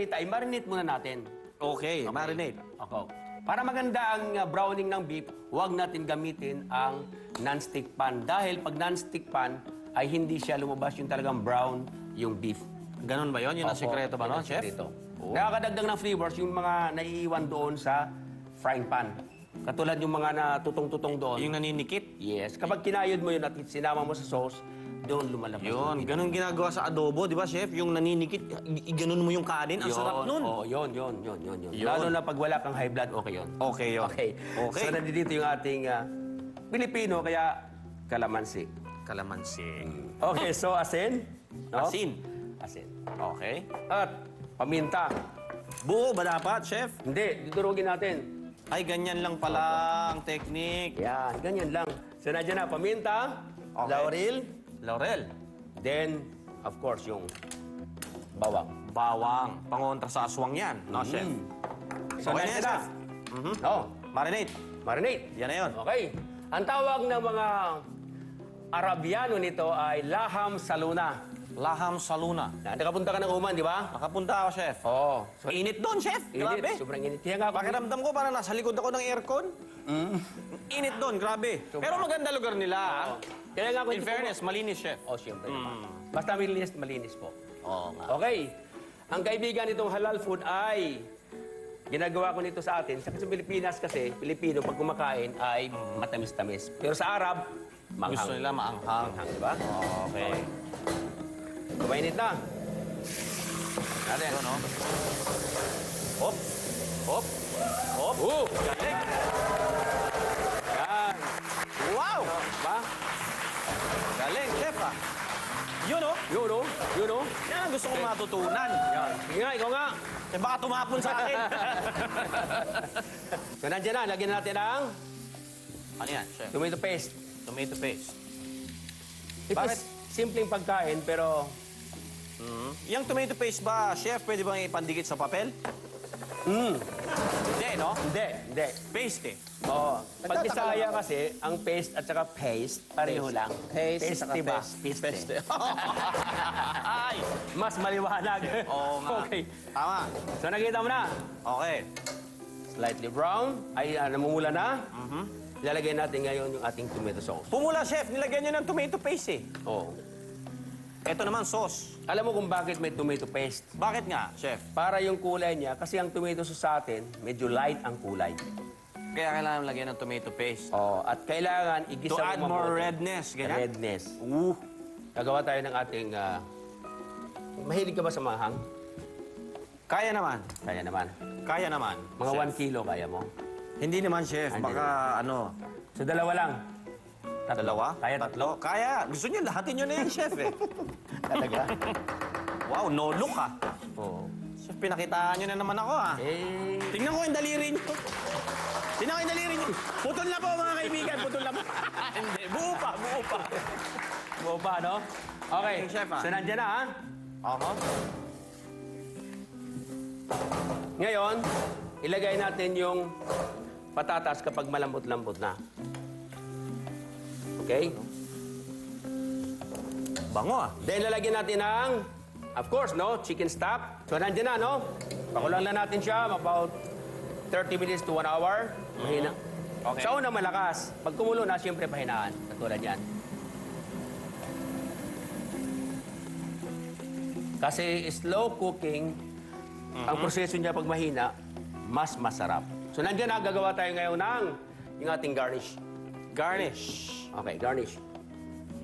kaldereta ay marinate muna natin. Okay, marinate. Ako. Para maganda ang uh, browning ng beef, huwag natin gamitin ang non-stick pan. Dahil pag non-stick pan, ay hindi siya lumabas yung talagang brown yung beef. Ganun ba yun? Yun ang Opo, sikreto ba, yun ang chef? sikreto. Oo. Nakakadagdag ng flavors yung mga naiiwan doon sa frying pan. Katulad yung mga natutong-tutong doon. Yung naninikit. Yes. Kapag kinayod mo yun at sinama mo sa sauce, doon lumalabas. Yun, ganun ginagawa sa adobo, di ba, chef? Yung naninikit, i- ganun mo yung kanin. Ang Yun, sarap nun. Oo, yun, yun, yun, yun, yun. Yun. Lalo na pag wala kang high blood, okay yun. Okay yun. Okay. Okay. So, nandito yung ating ah, Pilipino, kaya kalamansi. Kalamansi. Okay, so asin. no? Asin. Asin. Okay. At paminta. Buo ba dapat, chef? Hindi, dudurugin natin. Ay, ganyan lang pala ang technique. Yan, ganyan lang. So, nandiyan na, paminta, Okay. laurel, Laurel. then, of course, yung bawang. Bawang. Pangontra sa aswang yan, no, chef? Mm. So, Okay na yan, chef. Mhm. Oh, Marinate. marinate. Yan na yun. Okay. Ang tawag ng mga Arabiano nito ay laham saluna. Laham sa luna. Yan, nakapunta ka ng Oman, di ba? Nakapunta ako, chef. Oo. So, Init doon, chef. init, Grabe. sobrang init. Kaya nga, Pakiramdam ko parang nasa likod ako ng aircon. Mm. Init doon, grabe. Pero maganda lugar nila. ah. Kaya nga, kung In hindi fairness, malinis, chef. Oh, siyempre. naman. Basta malinis, malinis po. Oo nga. Okay. Ang kaibigan nitong halal food ay ginagawa ko nito sa atin. Sa sa Pilipinas kasi, Pilipino, pag kumakain ay matamis-tamis. Pero sa Arab, manghang. Gusto nila maanghang. Manghang, di ba? Okay. Kumainit na. Natin. Ano, no? Hop. Hop. Hop. Galing. Yan. Wow! Ba? Galing, chef ah. Yun, oh. Yun, oh. Yun, oh. Yan ang gusto kong matutunan. Yan. Sige nga, ikaw nga. Eh, baka tumapon sa akin. So, nandiyan na. Lagyan natin ang ano yan, chef? tomato paste. Tomato paste. It Bakit? is simpleng pagkain, pero Mm. Yung tomato paste ba, chef, pwede bang ipandikit sa papel? mm, Hindi, no? hindi, hindi. Paste eh. Oo. Pag Bisaya kasi, ang paste at saka paste, pareho Paste. lang. Paste, saka diba? paste. Paste. Paste. Ay! Mas maliwanag. Oo nga. Okay. Tama. So nakita mo na. Okay. Slightly brown. Ay, ah, namumula na. Ilalagay natin ngayon yung ating tomato sauce. Pumula, chef. Nilagyan nyo ng tomato paste eh. Oo. Ito naman, sauce. Alam mo kung bakit may tomato paste? Bakit nga, chef? Para yung kulay niya, kasi ang tomato sauce sa atin, medyo light ang kulay. Kaya kailangan lagyan ng tomato paste. Oo. At kailangan igisa To mo add more mabuti. redness, ganyan? Redness. Uh. Gagawa tayo ng ating... ah, mahilig ka ba sa mahang? Kaya naman. Kaya naman. Kaya naman. Mga chef. 1 kilo kaya mo. Hindi naman, chef. Hindi Baka ano, So dalawa lang. Tatlo. dalawa? Kaya tatlo? Kaya. Gusto niyo lahatin nyo na yan, chef eh. Talaga? Wow, no look ah. Oo. Chef, pinakitaan nyo na naman ako ah. Eh, Tingnan ko yung daliri nyo. Tingnan ko yung daliri nyo. Putol na po mga kaibigan, putol na po. Hindi, buo pa, buo pa. buo pa, no? Okay. Okay, chef, ah. So nandyan na, ha? Ako? Ngayon, ilagay natin yung patatas kapag malambot-lambot na. Okay? Bango ah. Then lalagyan natin ng, of course, no? Chicken stock. So nandyan na, no? Pakulang lang natin siya about 30 minutes to 1 hour. Mahina. Okay. Sa una malakas. Pag kumulo na, siyempre pahinaan. Katulad yan. Kasi slow cooking, ang proseso niya pag mahina, mas masarap. So nandiyan na, gagawa tayo ngayon ng yung ating garnish. Garnish. Okay, garnish.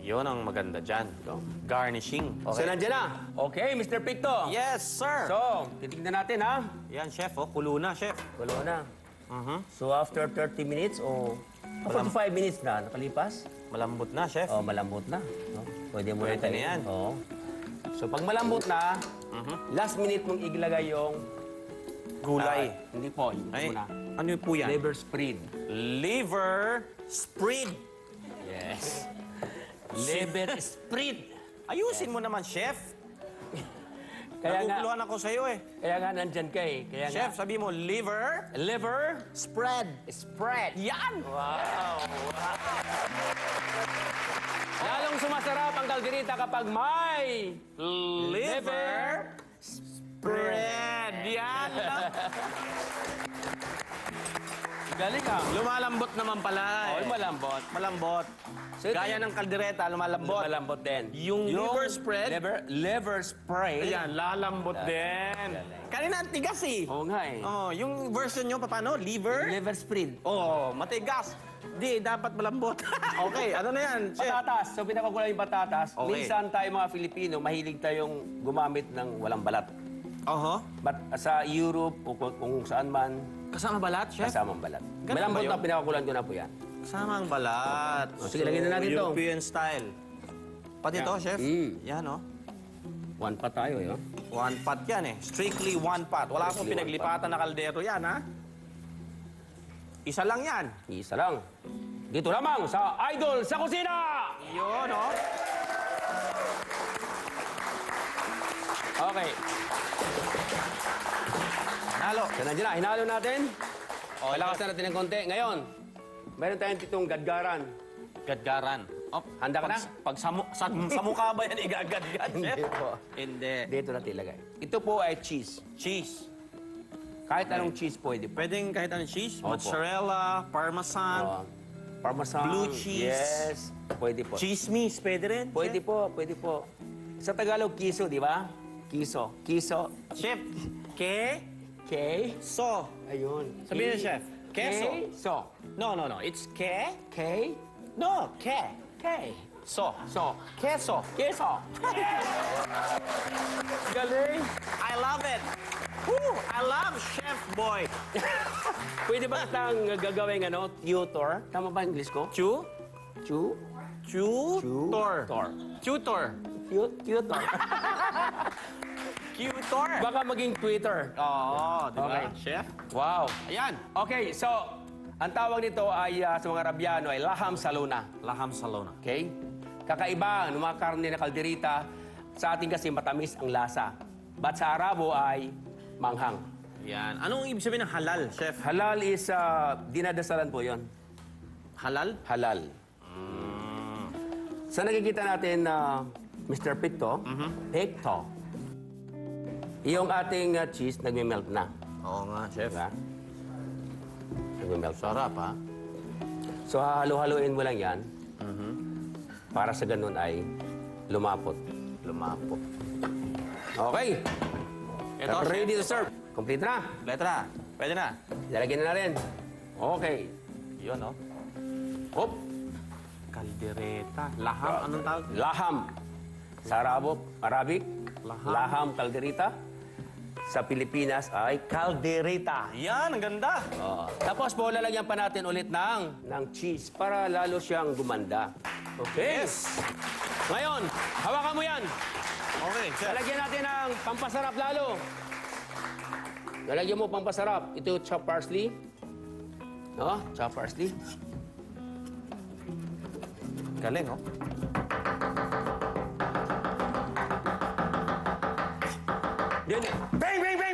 Yun ang maganda dyan. So, Garnishing. so nandiyan na. Okay, Mr. Picto. Yes, sir. So, titignan natin ha. Yan, chef. Oh, kulo na, chef. Wala na. Mhm. So after 30 minutes o oh, 45 minutes na nakalipas, Malambot na, chef. oh, malambot na. No? Pwede mo Pwede na na yan. Oo. So pag malambot na, Mhm. last minute mong ilagay yung Gulay. ah, hindi po, hindi Ay, muna. Ano po yan? Liver spread. Liver spread. Yes. Liver spread. Ayusin mo naman, chef. Kaya nga, Naguguluhan ako sa'yo eh. kaya nga nandyan ka eh. Kaya Chef, nga, sabi mo, liver liver spread. spread. Yan! Wow! Lalong sumasarap ang kalderita kapag may Liver spread. Galing ah. Lumalambot naman pala. Oh, eh. malambot. Malambot. So, ito Gaya ng kaldereta, lumalambot. Malambot din. Yung liver spread? Liver, liver spread. Ayan, lalambot din. Kanina ang tigas eh. Oo nga eh. Oh, yung version nyo, paano? Liver? Liver spread. Oh, matigas. Di, dapat malambot. okay, ano na yan, chef? Patatas. So, pinapakulang yung patatas. Okay. Minsan tayo mga Filipino, mahilig tayong gumamit ng walang balat. Oho. But sa Europe o kung, kung saan man, Kasama balat, chef? kasamang balat. Ganun Malambot ba yun? na pinapakulan ko na po yan. Kasama ang balat. Oh, sige, lagyan na natin to. European style. Pati to, chef? Mm. Yan, oh. One pa tayo, yun. One pot yan eh. Strictly one pot. Wala akong Strictly one pinaglipatan na kaldero yan, ha? Isa lang yan. Isa lang. Dito lamang sa Idol sa Kusina! Yun, oh. Okay. Nalo. So, nandiyan na. Hinalo natin. Oh, Palakas na natin ng konti. Ngayon, meron tayong titong gadgaran. Gadgaran. Oh, Handa ka na? pag, Pag sa, mu- sa, sa mukha ba yan igagadgad, chef? Hindi po. Hindi. Dito natin ilagay. Ito po ay cheese. Cheese. Kahit anong cheese pwede po. Pwedeng kahit anong cheese. Opo. Mozzarella, parmesan, Oh, parmesan. Blue cheese. Yes. Pwede po. cheese mix. Pwede rin. Pwede po, pwede po. Sa Tagalog, kiso, di ba? Kiso. Kiso. Chef, ke, K. so. Ayun. Sabihin K- chef. Keso. K-so. No, no, no. It's ke. K. No, ke. K. So. So. Keso. Keso. Galing. I love it. Woo! I love Chef Boy. Pwede ba kitang gagawing ano, tutor? Tama ba English ko? Chu? Chu? Tutor. Tor. Tutor. Tu- Tutor. Tutor. Baka maging Twitter. Oo, di ba? Okay. Chef? Wow. Ayan. Okay, so, ang tawag nito ay ah, sa mga Arabiano ay laham salona. Laham Salona. Okay? Kakaiba ng mga karne na kalderita, sa atin kasi matamis ang lasa. But sa Arabo ay manghang. Yan. Anong ibig sabihin ng halal, Chef? Halal is ah, dinadasalan po yon. Halal? Halal. Sa nakikita natin na Mr. Picto, Picto, yung ating ah, cheese nagme-melt na. Oo nga, Chef. Diba? Nagme-melt. Sarap, ha? So, halo-haloin mo lang yan para sa ganun ay lumapot. Lumapot. Okay. Ito, Ready to serve. Complete na. Letra. Pwede na. Lalagyan na natin. Okay. Yun, oh. Hop. Kaldereta. Laham. Anong tawag? Laham. Sa Arabo, Arabic, Laham. laham calderita. Sa Pilipinas ay calderita. Yan, ang ganda. Oh. Tapos po, lalagyan pa natin ulit ng, ng cheese para lalo siyang gumanda. Okay? Yes. Ngayon, hawakan mo yan. Okay, Chef. Lalagyan natin ng pampasarap lalo. Lalagyan mo pampasarap. Ito chopped parsley. No? Chopped parsley. Galing, oh. Bang, bang, bang!